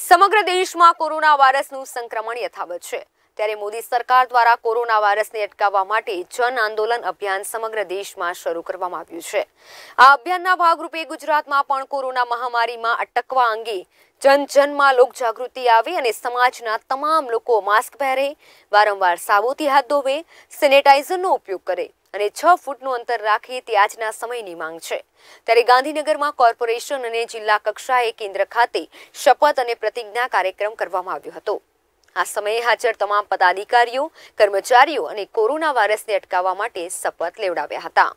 સમગ્ર દેશમાં કોરોના વાયરસનું સંક્રમણ યથાવત છે. ત્યારે મોદી સરકાર દ્વારા કોરોના વાયરસને અટકાવવા માટે જન આંદોલન અભિયાન સમગ્ર દેશમાં શરૂ કરવામાં આવ્યું છે. આ અભિયાનના ભાગરૂપે ગુજરાતમાં પણ કોરોના મહામારીમાં અટકવા અંગે જન જનમાં લોકજાગૃતિ આવે અને સમાજના તમામ લોકો માસ્ક પહેરે, વારંવાર સાબુથી હાથ ધોવે, સેનેટાઇઝરનો ઉપયોગ કરે અને છ ફૂટનું અંતર રાખે તે આજના સમયની માંગ છે. ત્યારે ગાંધીનગરમાં કોર્પોરેશન અને જિલ્લા કક્ષાએ કેન્દ્ર ખાતે શપથ અને પ્રતિજ્ઞા કાર્યક્રમ કરવામાં આવ્યો હતો. આ સમયે હાજર તમામ પદાધિકારીઓ કર્મચારીઓ અને કોરોના વાયરસને અટકાવવા માટે શપથ લેવડાવ્યા હતા.